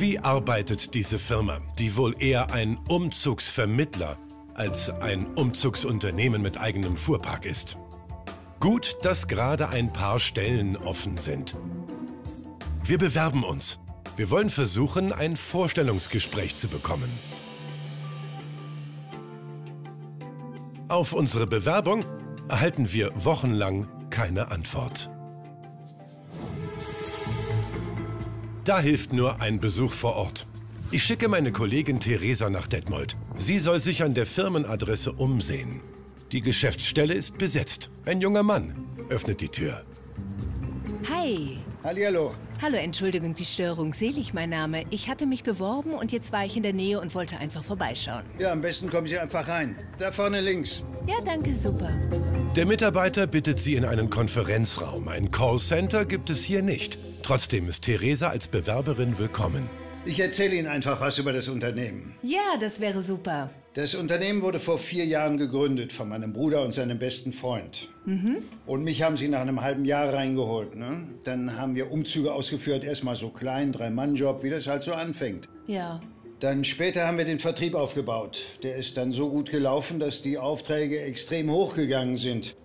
Wie arbeitet diese Firma, die wohl eher ein Umzugsvermittler als ein Umzugsunternehmen mit eigenem Fuhrpark ist? Gut, dass gerade ein paar Stellen offen sind. Wir bewerben uns. Wir wollen versuchen, ein Vorstellungsgespräch zu bekommen. Auf unsere Bewerbung erhalten wir wochenlang keine Antwort. Da hilft nur ein Besuch vor Ort. Ich schicke meine Kollegin Theresa nach Detmold. Sie soll sich an der Firmenadresse umsehen. Die Geschäftsstelle ist besetzt. Ein junger Mann öffnet die Tür. Hi. Hallihallo. Hallo, Entschuldigung die Störung. Selig mein Name. Ich hatte mich beworben und jetzt war ich in der Nähe und wollte einfach vorbeischauen. Ja, am besten kommen Sie einfach rein. Da vorne links. Ja, danke, super. Der Mitarbeiter bittet Sie in einen Konferenzraum. Ein Callcenter gibt es hier nicht. Trotzdem ist Theresa als Bewerberin willkommen. Ich erzähle Ihnen einfach was über das Unternehmen. Ja, das wäre super. Das Unternehmen wurde vor vier Jahren gegründet von meinem Bruder und seinem besten Freund. Mhm. Und mich haben sie nach einem halben Jahr reingeholt. Ne? Dann haben wir Umzüge ausgeführt, erstmal so klein, Drei-Mann-Job, wie das halt so anfängt. Ja. Dann später haben wir den Vertrieb aufgebaut. Der ist dann so gut gelaufen, dass die Aufträge extrem hochgegangen sind.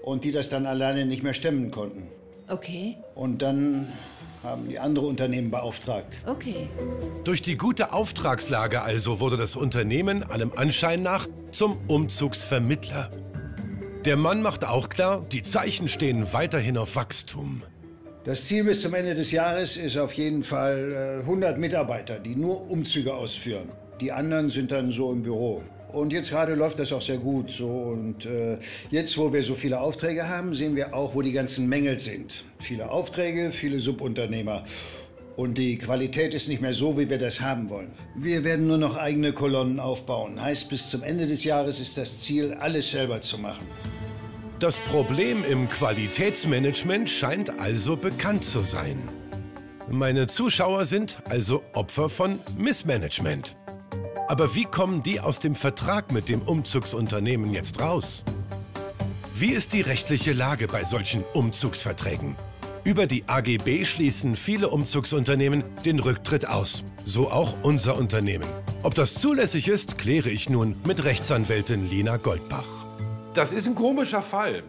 Und die das dann alleine nicht mehr stemmen konnten. Okay. Und dann haben die andere Unternehmen beauftragt. Okay. Durch die gute Auftragslage also wurde das Unternehmen allem Anschein nach zum Umzugsvermittler. Der Mann macht auch klar, die Zeichen stehen weiterhin auf Wachstum. Das Ziel bis zum Ende des Jahres ist auf jeden Fall äh, 100 Mitarbeiter, die nur Umzüge ausführen. Die anderen sind dann so im Büro. Und jetzt gerade läuft das auch sehr gut. So. Und äh, jetzt, wo wir so viele Aufträge haben, sehen wir auch, wo die ganzen Mängel sind. Viele Aufträge, viele Subunternehmer. Und die Qualität ist nicht mehr so, wie wir das haben wollen. Wir werden nur noch eigene Kolonnen aufbauen. Heißt, bis zum Ende des Jahres ist das Ziel, alles selber zu machen. Das Problem im Qualitätsmanagement scheint also bekannt zu sein. Meine Zuschauer sind also Opfer von Missmanagement. Aber wie kommen die aus dem Vertrag mit dem Umzugsunternehmen jetzt raus? Wie ist die rechtliche Lage bei solchen Umzugsverträgen? Über die AGB schließen viele Umzugsunternehmen den Rücktritt aus. So auch unser Unternehmen. Ob das zulässig ist, kläre ich nun mit Rechtsanwältin Lina Goldbach. Das ist ein komischer Fall.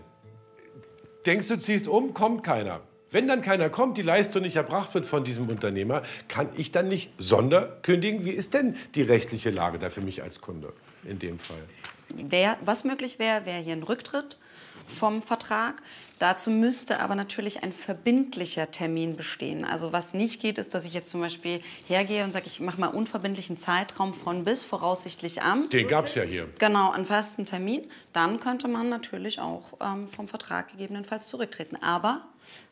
Denkst du, ziehst um, kommt keiner. Wenn dann keiner kommt, die Leistung nicht erbracht wird von diesem Unternehmer, kann ich dann nicht sonderkündigen? Wie ist denn die rechtliche Lage da für mich als Kunde in dem Fall? Wär, was möglich wäre, wäre hier ein Rücktritt vom Vertrag. Dazu müsste aber natürlich ein verbindlicher Termin bestehen. Also was nicht geht, ist, dass ich jetzt zum Beispiel hergehe und sage, ich mache mal unverbindlichen Zeitraum von bis voraussichtlich am. Den gab es ja hier. Genau, einen festen Termin. Dann könnte man natürlich auch ähm, vom Vertrag gegebenenfalls zurücktreten. Aber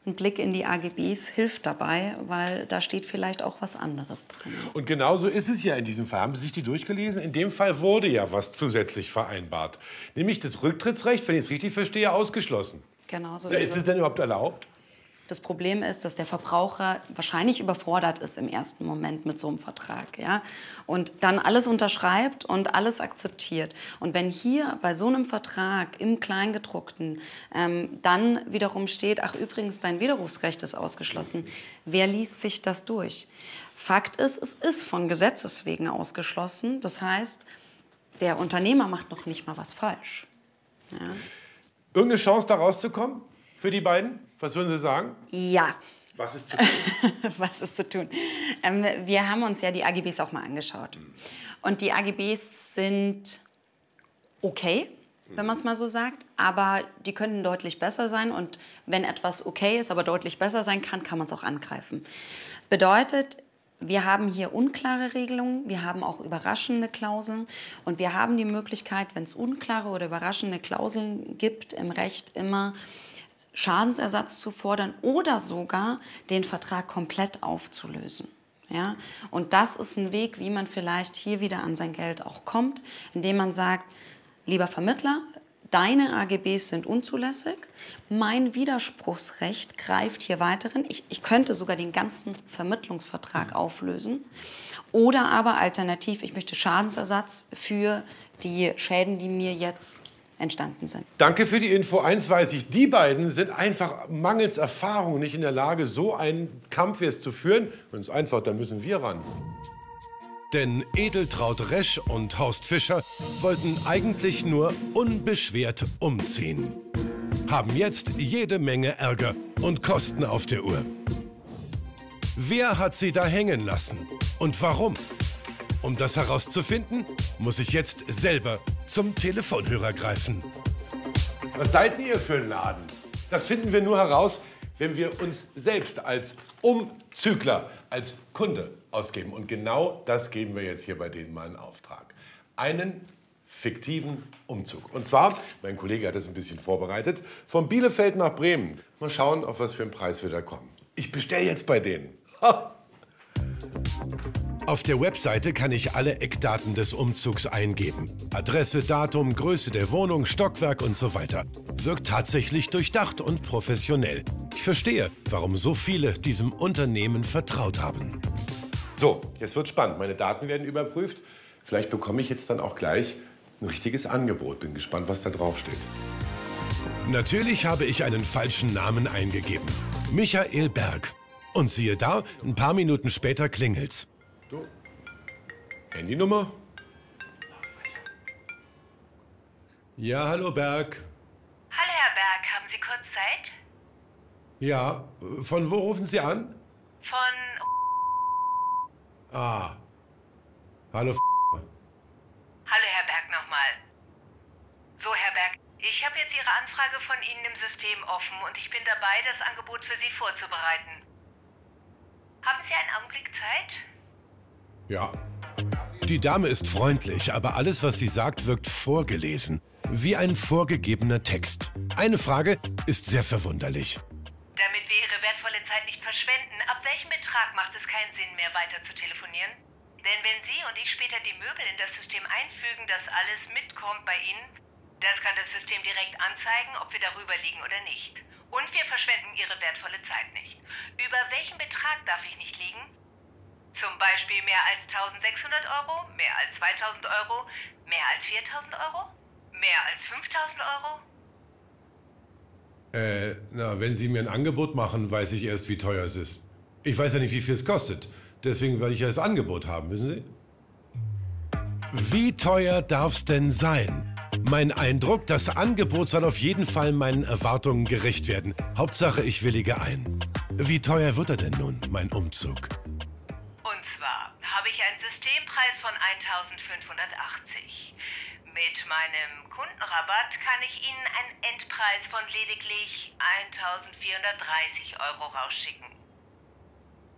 ein Blick in die AGBs hilft dabei, weil da steht vielleicht auch was anderes drin. Und genauso ist es ja in diesem Fall. Haben Sie sich die durchgelesen? In dem Fall wurde ja was zusätzlich vereinbart. Nämlich das Rücktrittsrecht, wenn ich es richtig verstehe, ausgeschlossen. Genau so ist, ist das denn überhaupt erlaubt? Das Problem ist, dass der Verbraucher wahrscheinlich überfordert ist im ersten Moment mit so einem Vertrag. Ja? Und dann alles unterschreibt und alles akzeptiert. Und wenn hier bei so einem Vertrag im Kleingedruckten ähm, dann wiederum steht, ach übrigens, dein Widerrufsrecht ist ausgeschlossen, wer liest sich das durch? Fakt ist, es ist von Gesetzes wegen ausgeschlossen. Das heißt, der Unternehmer macht noch nicht mal was falsch. Ja? Irgendeine Chance, da rauszukommen für die beiden? Was würden Sie sagen? Ja. Was ist zu tun? Was ist zu tun? Ähm, wir haben uns ja die AGBs auch mal angeschaut. Und die AGBs sind okay, wenn man es mal so sagt, aber die können deutlich besser sein. Und wenn etwas okay ist, aber deutlich besser sein kann, kann man es auch angreifen. Bedeutet, wir haben hier unklare Regelungen, wir haben auch überraschende Klauseln und wir haben die Möglichkeit, wenn es unklare oder überraschende Klauseln gibt im Recht, immer Schadensersatz zu fordern oder sogar den Vertrag komplett aufzulösen. Ja? Und das ist ein Weg, wie man vielleicht hier wieder an sein Geld auch kommt, indem man sagt, lieber Vermittler, deine AGBs sind unzulässig, mein Widerspruchsrecht greift hier weiterhin. Ich, ich könnte sogar den ganzen Vermittlungsvertrag auflösen. Oder aber alternativ, ich möchte Schadensersatz für die Schäden, die mir jetzt entstanden sind. Danke für die Info. Eins weiß ich, die beiden sind einfach mangels Erfahrung nicht in der Lage, so einen Kampf jetzt zu führen. Und es einfach, da müssen wir ran. Denn Edeltraut Resch und Horst Fischer wollten eigentlich nur unbeschwert umziehen. Haben jetzt jede Menge Ärger und Kosten auf der Uhr. Wer hat sie da hängen lassen und warum? Um das herauszufinden, muss ich jetzt selber zum Telefonhörer greifen. Was seid ihr für ein Laden? Das finden wir nur heraus, wenn wir uns selbst als Umzügler, als Kunde ausgeben. Und genau das geben wir jetzt hier bei denen mal in Auftrag. Einen fiktiven Umzug. Und zwar, mein Kollege hat das ein bisschen vorbereitet, von Bielefeld nach Bremen. Mal schauen, auf was für einen Preis wir da kommen. Ich bestelle jetzt bei denen. Ha! Auf der Webseite kann ich alle Eckdaten des Umzugs eingeben. Adresse, Datum, Größe der Wohnung, Stockwerk und so weiter. Wirkt tatsächlich durchdacht und professionell. Ich verstehe, warum so viele diesem Unternehmen vertraut haben. So, jetzt wird spannend. Meine Daten werden überprüft. Vielleicht bekomme ich jetzt dann auch gleich ein richtiges Angebot. Bin gespannt, was da drauf steht. Natürlich habe ich einen falschen Namen eingegeben. Michael Berg. Und siehe da, ein paar Minuten später klingelt's. Du. Handynummer? Ja, hallo Berg. Hallo, Herr Berg, haben Sie kurz Zeit? Ja, von wo rufen Sie an? Von. Ah. Hallo. Hallo, Herr Berg, nochmal. So, Herr Berg, ich habe jetzt Ihre Anfrage von Ihnen im System offen und ich bin dabei, das Angebot für Sie vorzubereiten. Haben Sie einen Augenblick Zeit? Ja. Die Dame ist freundlich, aber alles, was sie sagt, wirkt vorgelesen. Wie ein vorgegebener Text. Eine Frage ist sehr verwunderlich. Damit wir Ihre wertvolle Zeit nicht verschwenden, ab welchem Betrag macht es keinen Sinn mehr, weiter zu telefonieren? Denn wenn Sie und ich später die Möbel in das System einfügen, dass alles mitkommt bei Ihnen, das kann das System direkt anzeigen, ob wir darüber liegen oder nicht. Und wir verschwenden Ihre wertvolle Zeit nicht. Über welchen Betrag darf ich nicht liegen? Zum Beispiel mehr als 1600 Euro, mehr als 2000 Euro, mehr als 4000 Euro, mehr als 5000 Euro? Äh, na, wenn Sie mir ein Angebot machen, weiß ich erst, wie teuer es ist. Ich weiß ja nicht, wie viel es kostet. Deswegen will ich ja das Angebot haben, wissen Sie? Wie teuer darf's denn sein? Mein Eindruck, das Angebot soll auf jeden Fall meinen Erwartungen gerecht werden. Hauptsache, ich willige ein. Wie teuer wird er denn nun, mein Umzug? Von 1580. Mit meinem Kundenrabatt kann ich Ihnen einen Endpreis von lediglich 1430 Euro rausschicken.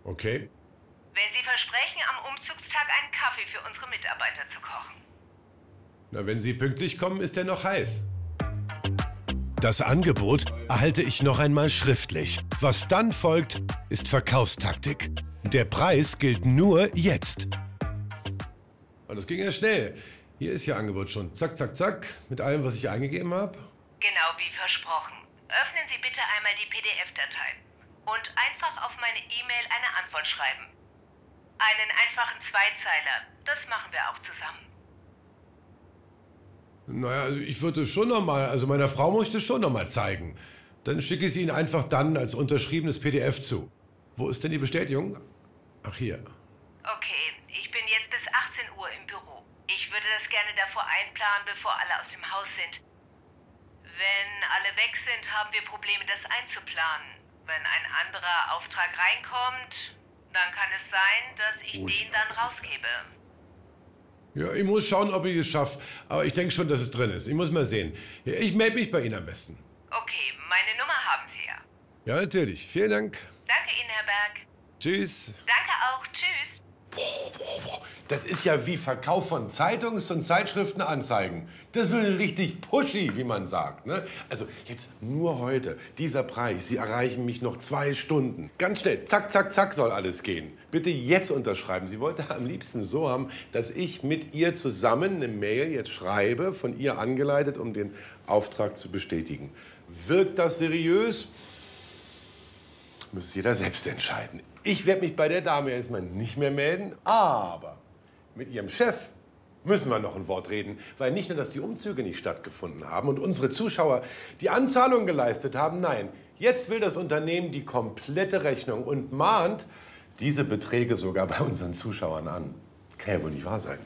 Okay. Wenn Sie versprechen, am Umzugstag einen Kaffee für unsere Mitarbeiter zu kochen. Na, wenn Sie pünktlich kommen, ist er noch heiß. Das Angebot erhalte ich noch einmal schriftlich. Was dann folgt, ist Verkaufstaktik. Der Preis gilt nur jetzt. Und das ging ja schnell. Hier ist Ihr Angebot schon. Zack, zack, zack. Mit allem, was ich eingegeben habe. Genau wie versprochen. Öffnen Sie bitte einmal die PDF-Datei und einfach auf meine E-Mail eine Antwort schreiben. Einen einfachen Zweizeiler. Das machen wir auch zusammen. Naja, also ich würde schon noch mal, also meiner Frau muss ich das schon noch mal zeigen. Dann schicke ich sie Ihnen einfach dann als unterschriebenes PDF zu. Wo ist denn die Bestätigung? Ach, hier. Okay, ich bin jetzt bis 18 Uhr im Büro. Ich würde das gerne davor einplanen, bevor alle aus dem Haus sind. Wenn alle weg sind, haben wir Probleme, das einzuplanen. Wenn ein anderer Auftrag reinkommt, dann kann es sein, dass ich Ruhig den dann rausgebe. Ja, ich muss schauen, ob ich es schaffe. Aber ich denke schon, dass es drin ist. Ich muss mal sehen. Ich melde mich bei Ihnen am besten. Okay, meine Nummer haben Sie ja. Ja, natürlich. Vielen Dank. Danke Ihnen, Herr Berg. Tschüss. Danke auch. Tschüss. Das ist ja wie Verkauf von Zeitungs- und Zeitschriftenanzeigen. Das will richtig pushy, wie man sagt. Ne? Also jetzt nur heute, dieser Preis. Sie erreichen mich noch zwei Stunden. Ganz schnell, zack, zack, zack soll alles gehen. Bitte jetzt unterschreiben. Sie wollte am liebsten so haben, dass ich mit ihr zusammen eine Mail jetzt schreibe, von ihr angeleitet, um den Auftrag zu bestätigen. Wirkt das seriös? Muss jeder selbst entscheiden. Ich werde mich bei der Dame erstmal nicht mehr melden, aber mit ihrem Chef, müssen wir noch ein Wort reden. Weil nicht nur, dass die Umzüge nicht stattgefunden haben und unsere Zuschauer die Anzahlung geleistet haben, nein, jetzt will das Unternehmen die komplette Rechnung und mahnt diese Beträge sogar bei unseren Zuschauern an. Kann ja wohl nicht wahr sein.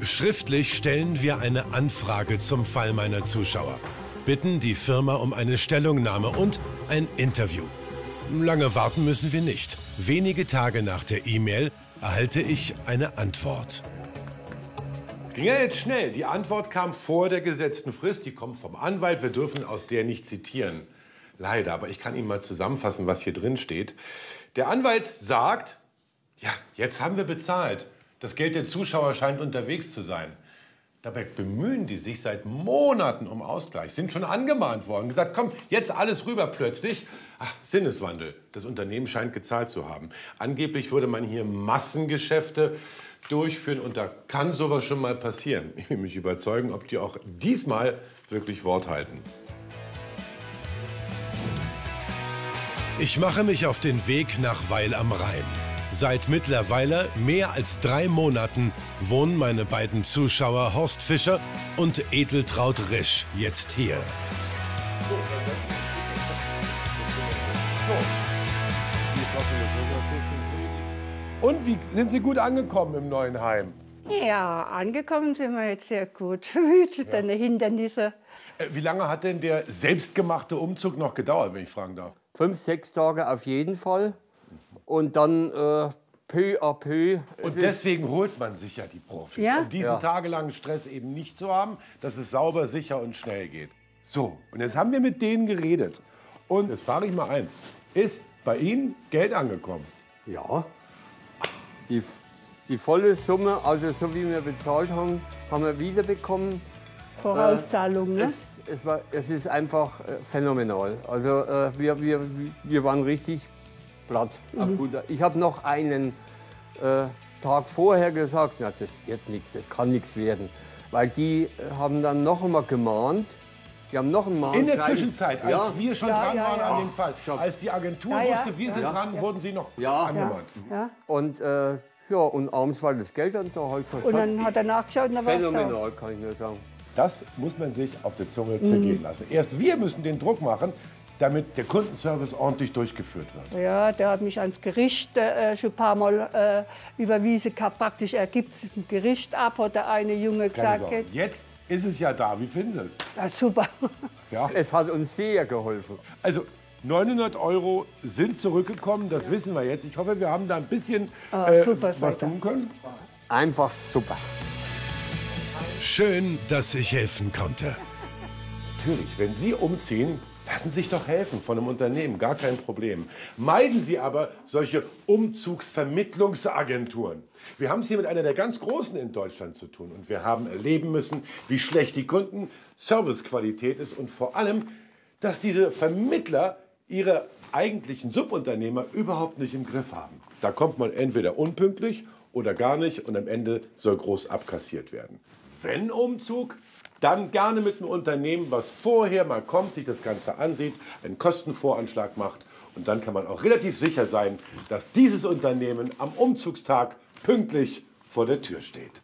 Schriftlich stellen wir eine Anfrage zum Fall meiner Zuschauer, bitten die Firma um eine Stellungnahme und ein Interview. Lange warten müssen wir nicht. Wenige Tage nach der E-Mail erhalte ich eine Antwort. Ging ja jetzt schnell. Die Antwort kam vor der gesetzten Frist. Die kommt vom Anwalt. Wir dürfen aus der nicht zitieren. Leider, aber ich kann Ihnen mal zusammenfassen, was hier drin steht. Der Anwalt sagt, ja, jetzt haben wir bezahlt. Das Geld der Zuschauer scheint unterwegs zu sein. Dabei bemühen die sich seit Monaten um Ausgleich, sind schon angemahnt worden, gesagt, komm, jetzt alles rüber plötzlich. Ach, Sinneswandel. Das Unternehmen scheint gezahlt zu haben. Angeblich würde man hier Massengeschäfte durchführen und da kann sowas schon mal passieren. Ich will mich überzeugen, ob die auch diesmal wirklich Wort halten. Ich mache mich auf den Weg nach Weil am Rhein. Seit mittlerweile mehr als drei Monaten wohnen meine beiden Zuschauer Horst Fischer und Edeltraut Risch jetzt hier. Und wie sind Sie gut angekommen im neuen Heim? Ja, angekommen sind wir jetzt sehr gut. Mit den Hindernissen. Äh, Wie lange hat denn der selbstgemachte Umzug noch gedauert, wenn ich fragen darf? Fünf, sechs Tage auf jeden Fall. Und dann äh, peu à peu. Und deswegen holt man sich ja die Profis, Ja? um diesen Ja. tagelangen Stress eben nicht zu haben, dass es sauber, sicher und schnell geht. So, und jetzt haben wir mit denen geredet. Und jetzt frage ich mal eins. Ist bei Ihnen Geld angekommen? Ja. Die, die volle Summe, also so wie wir bezahlt haben, haben wir wiederbekommen. Vorauszahlung, ne? Es, es, war, es ist einfach äh, phänomenal. Also äh, wir, wir, wir waren richtig gut Deutsch. Ich habe noch einen äh, Tag vorher gesagt, na, das wird nichts, das kann nichts werden. Weil die äh, haben dann noch einmal gemahnt. Die haben noch einmal In der Zwischenzeit, als ja, wir schon Ja, dran ja, waren ja. an dem Fall, als die Agentur Ja, ja. wusste, wir sind Ja. dran, wurden Sie noch Ja. angemahnt. Ja. Und äh, ja, und abends war das Geld dann da halt Und dann hat er nachgeschaut und dann war es da. phänomenal, kann ich nur sagen. Das muss man sich auf der Zunge zergehen lassen. Erst wir müssen den Druck machen, damit der Kundenservice ordentlich durchgeführt wird. Ja, der hat mich ans Gericht äh, schon ein paar Mal äh, überwiesen gehabt. Praktisch, er gibt ein Gericht ab, hat der eine Junge gesagt. Jetzt ist es ja da. Wie finden Sie es? Ja, super. Ja. Es hat uns sehr geholfen. Also 900 Euro sind zurückgekommen, das wissen wir jetzt. Ich hoffe, wir haben da ein bisschen Ah, äh, super, was Walter. tun können. Einfach super. Schön, dass ich helfen konnte. Natürlich, wenn Sie umziehen, lassen Sie sich doch helfen von einem Unternehmen, gar kein Problem. Meiden Sie aber solche Umzugsvermittlungsagenturen. Wir haben es hier mit einer der ganz großen in Deutschland zu tun und wir haben erleben müssen, wie schlecht die Kundenservicequalität ist und vor allem, dass diese Vermittler ihre eigentlichen Subunternehmer überhaupt nicht im Griff haben. Da kommt man entweder unpünktlich oder gar nicht und am Ende soll groß abkassiert werden. Wenn Umzug, dann gerne mit einem Unternehmen, was vorher mal kommt, sich das Ganze ansieht, einen Kostenvoranschlag macht und dann kann man auch relativ sicher sein, dass dieses Unternehmen am Umzugstag pünktlich vor der Tür steht.